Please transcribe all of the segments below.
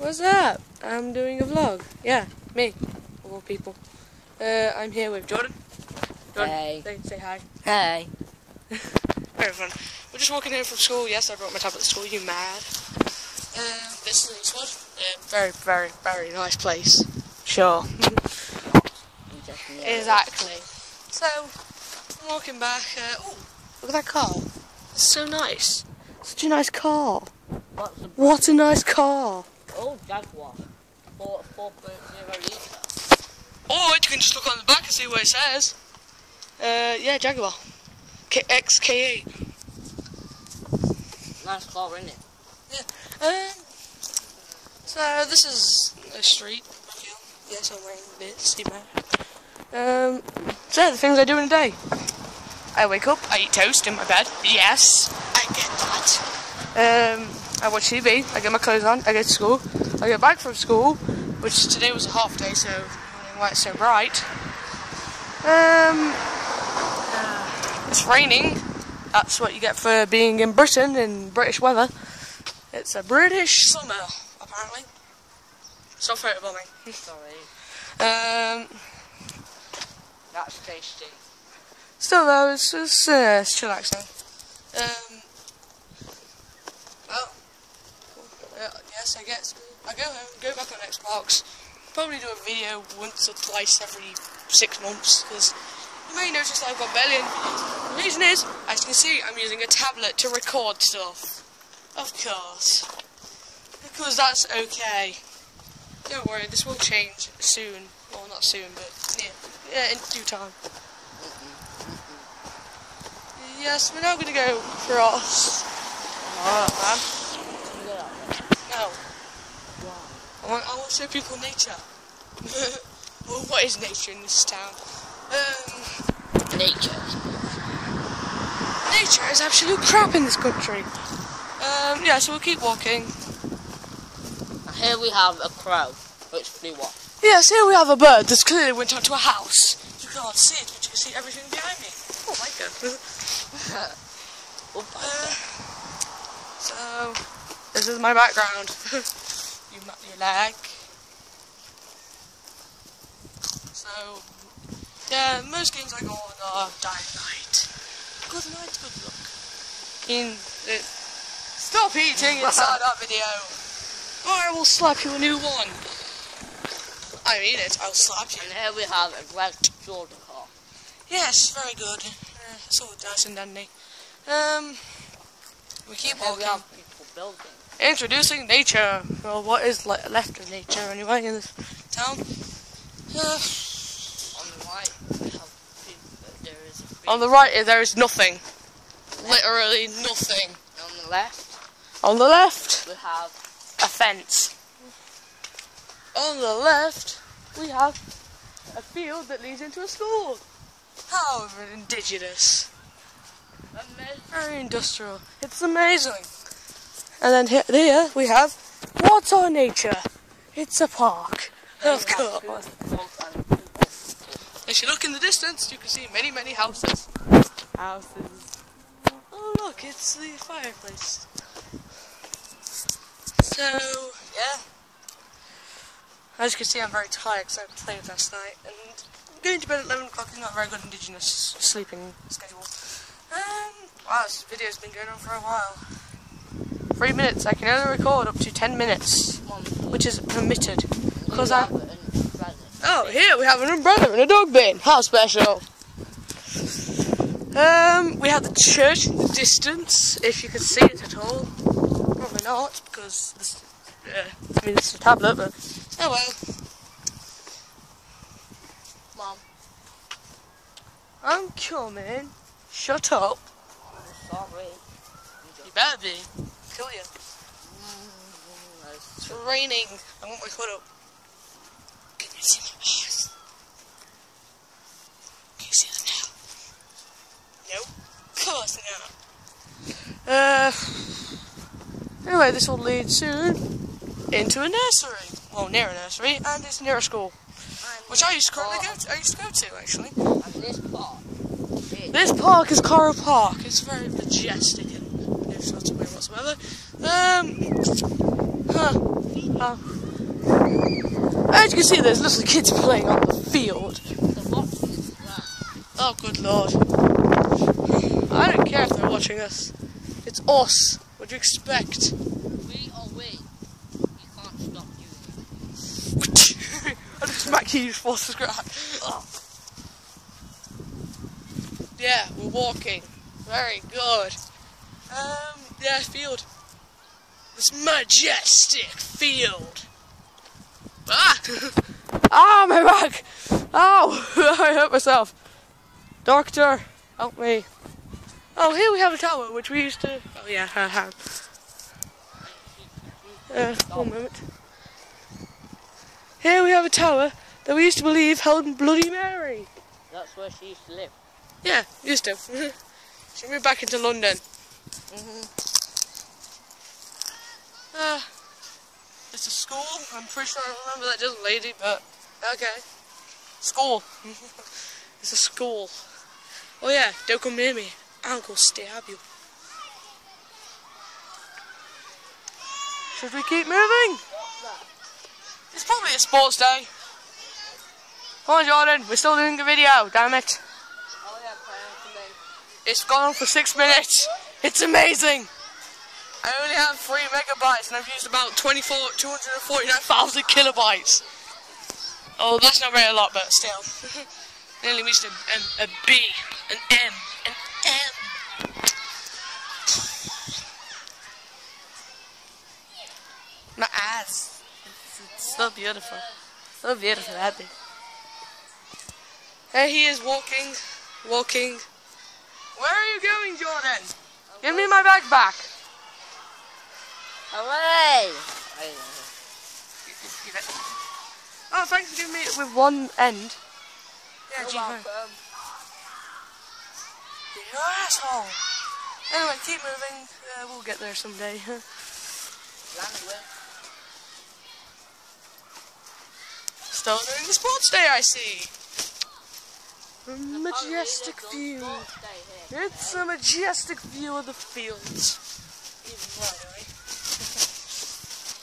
What's up? I'm doing a vlog. Yeah, me, of all people. Uh, I'm here with Jordan. Jordan, Hey. Say, say hi. Hey. Very fun. We're just walking in from school. Yes, I brought my tablet to school. You mad? Uh, this is Eastwood. Very, very, very nice place. Sure. exactly. So, I'm walking back. Uh, oh, look at that car. It's so nice. Such a nice car. What a nice car. Oh Jaguar? Four four point zero liter. Or you can just look on the back and see what it says. Uh, yeah, Jaguar. K- XK8. Nice car, isn't it? Um, so this is a street. Yes, I'm wearing this. See my. Um, so the things I do in a day. I wake up. I eat toast in my bed. Yes, I get that. Um, I watch TV. I get my clothes on. I go to school. I get back from school, which today was a half day, so why it's so bright. Um, uh, it's raining. That's what you get for being in Britain in British weather. It's a British summer, apparently. Stop photobombing. Sorry. Um, That's tasty. still though, it's, it's, uh, it's chillaxing. Um, well, yes, I guess. I go home, go back on Xbox. Probably do a video once or twice every six months, because you may notice I've got any. The reason is, as you can see, I'm using a tablet to record stuff. Of course. Because that's okay. Don't worry, this will change soon. Well, not soon, but yeah, yeah in due time. Yes, we're now going to go cross. Alright, man. No. I want, I want to show people nature. well, what is nature in this town? Um, Nature. nature is absolute crap in this country. Um, yeah, so we'll keep walking. Here we have a crow, which flew off. Yes, here we have a bird that's clearly went onto a house. You can't see it, but you can see everything behind me. Oh my god. Oh, Uh, so, this is my background. you ma- you like. So, yeah, most games I go on are Dying Light. Good night, good luck. In uh, stop eating inside that video, or I will slap you a new one. I mean it. I'll slap you. And here we have a black Jordan car. Yes, very good. Uh, it's all nice and dandy. Um, we keep And here we walking. have people building. Introducing nature. Well, what is le- left of nature anyway in this town? Uh, On the right, we have there is a on the right, there is nothing. Literally nothing. On the left, On the left, we have a fence. On the left, we have a field that leads into a school. How indigenous. a mid- Very industrial. It's amazing. And then here, here we have what's our nature? It's a park. Of course. two dogs and two people. If you look in the distance, you can see many, many houses. Houses. Oh, look, it's the fireplace. So, yeah. As you can see, I'm very tired because I played last night. And going to bed at 11 o'clock is not a very good indigenous sleeping schedule. Um, wow, this video's been going on for a while. Three minutes. I can only record up to 10 minutes, which is permitted. Because I. have an umbrella. Oh, here we have an umbrella and a dog bin. How special. Um, we have the church in the distance, if you can see it at all. Probably not, because this, uh, I mean, it's a tablet, but oh well. Mom, I'm coming. Shut up. sorry. You better be. Kill you. It's raining. I want my hood up. Can you see my eyes? Can you see them now? Nope. Of course not. Uh. Anyway, this will lead soon into a nursery. Well, near a nursery, and it's near a school, which I used to currently go to. I used to go to actually. And this part is This park is Coral Park. It's very majestic sort of way whatsoever. Um, huh. Oh. As you can see, there's little kids playing on the field. The box is flat. Oh, good lord. I don't care if they're watching us. It's us. What do you expect? We are we. You can't stop you. I just smack you, force to. Yeah, we're walking. Very good. Um, yeah, field. This majestic field. Ah! ah, my back! Ow! I hurt myself. Doctor, help me. Oh, here we have a tower, which we used to. Oh, yeah, haha. Uh, one moment. Here we have a tower that we used to believe held Bloody Mary. That's where she used to live. Yeah, used to. she moved back into London. Mm-hmm. Uh, it's a school. I'm pretty sure I remember that just lady, but okay. School. it's a school. Oh yeah, don't come near me. I'll go stab you. Should we keep moving? It's probably a sports day. Come on, Jordan. We're still doing the video. Damn it. Oh yeah. It's gone on for six minutes. It's amazing. I only have three megabytes and I've used about 24, 249,000 kilobytes. Oh, that's not very a lot, but still. Nearly reached a, a, a B, an M, an M. My eyes. It's, it's so beautiful. So beautiful, happy. There he is walking, walking. Where are you going, Jordan? Give me my bag back. Hooray! Oh, thanks for giving me it with one end. Yeah, You're welcome. You asshole. Anyway, keep moving. Uh, we'll get there someday. Still doing the sports day, I see. A majestic view. There's no sports day here. It's a majestic view of the fields. Even.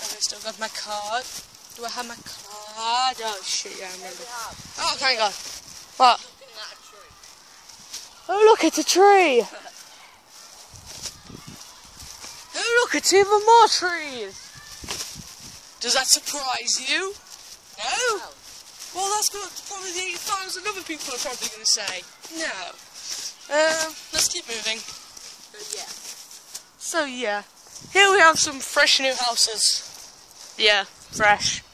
Have I still got my card? Do I have my card? Oh shit, yeah, I remember. Oh, thank God. What? Looking at a tree. Oh, look, it's a tree. Oh, look, it's even more trees. Does that surprise you? No? No. Well, that's what probably the 8,000 other people are probably going to say. No. Um, let's keep moving. But yeah. So, yeah. Here we have some fresh new houses. Yeah, fresh.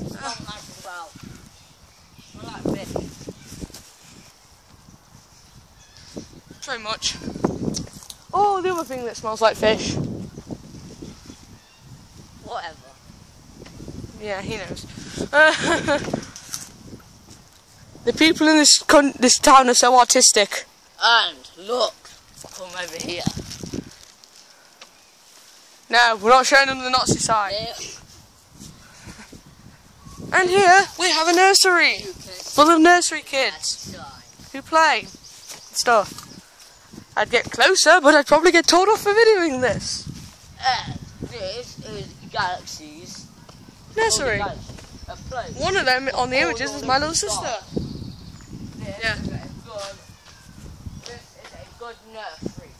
Not like well. Not like fish. Very much. Oh, the other thing that smells like fish. Whatever. Yeah, he knows. Uh, the people in this this town are so autistic. And look. Come over here. No, we're not showing them the Nazi side. There. And here we have a nursery full of nursery kids who play stuff. I'd get closer, but I'd probably get told off for videoing this. And this is galaxies. Nursery. Galaxy. A place. One of them on the images is my little sister. Yeah. is a good. This is a good nursery.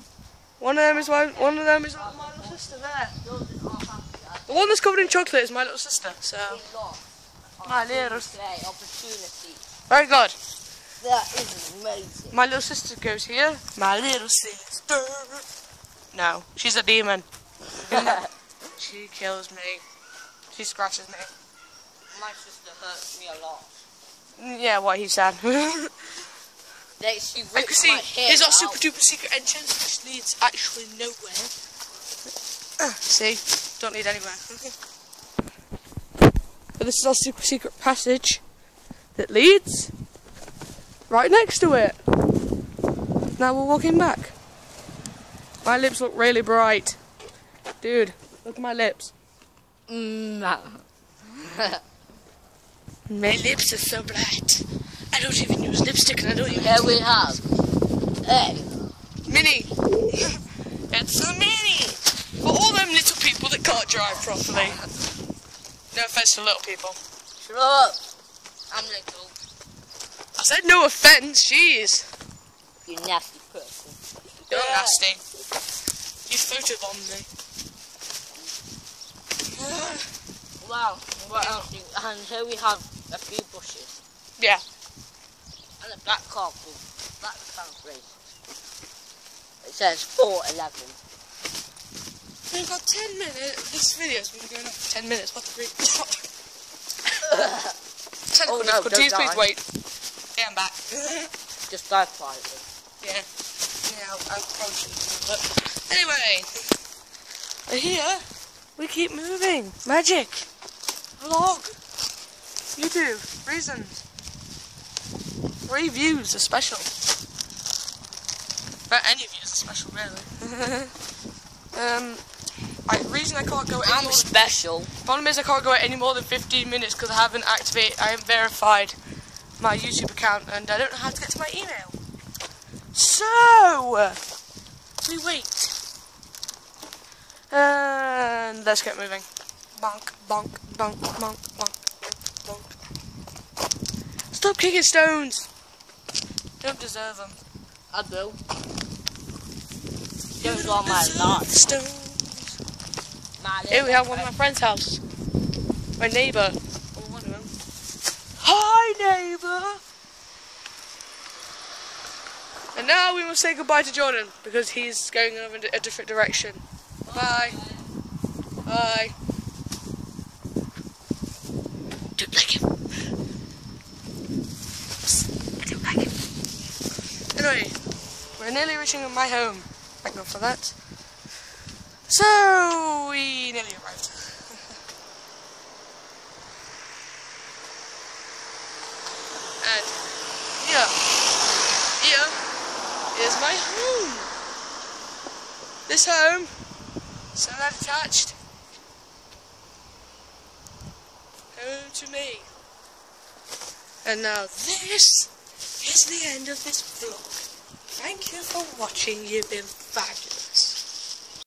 One of them is my one of them is my little sister there. Children are happy. The one that's covered in chocolate is my little sister. So My little- Today, opportunity. very good. That is amazing. My little sister goes here. My little sister. No, she's a demon. She kills me. She scratches me. My sister hurts me a lot. Yeah, what he said. I They, she can see my hair there's our out. super duper secret entrance which leads actually nowhere. Uh, see? Don't need anywhere. but this is our super secret passage that leads right next to it. Now we're walking back. My lips look really bright. Dude, look at my lips. Mm, no. My lips are so bright. I don't even use lipstick and I don't even Here we have. Um, hey. Mini. it's a mini. For all them little people that can't drive properly. No offense to little people. Shut up. I'm little. I said no offense, jeez. You nasty person. You're Yeah. nasty. You photobombed me. Wow. What else? And here we have a few bushes. Yeah. And a black car with black. It says 411. We've got 10 minutes. This video's been going on for 10 minutes. What the great. Technical Oh, no, difficulties, please die. wait. Yeah, I'm back. Just die quietly. yeah. Yeah, I'll, I'll probably shouldn't. But anyway. Here, we keep moving. Magic. Vlog. YouTube. Reasons. Three views are special. But any views are special, really. um, I, reason I can't go any I'm more than special. Problem is I can't go any more than 15 minutes because I haven't activated, I haven't verified my YouTube account and I don't know how to get to my email. So, we wait. And let's get moving. Bonk, bonk, bonk, bonk, bonk, bonk. Stop kicking stones. Don't deserve them. I do. Those are my lot. Stones. My Here we have one of my friend's house. My neighbour. Or oh, one of them. Hi, neighbour! And now we must say goodbye to Jordan because he's going over in a different direction. Bye. Bye. Don't like him. I don't like him. We're nearly reaching my home. Thank God for that. So we nearly arrived. and here, here is my home. This home, semi attached, home to me. And now this is the end of this vlog. Thank you for watching. You've been fabulous.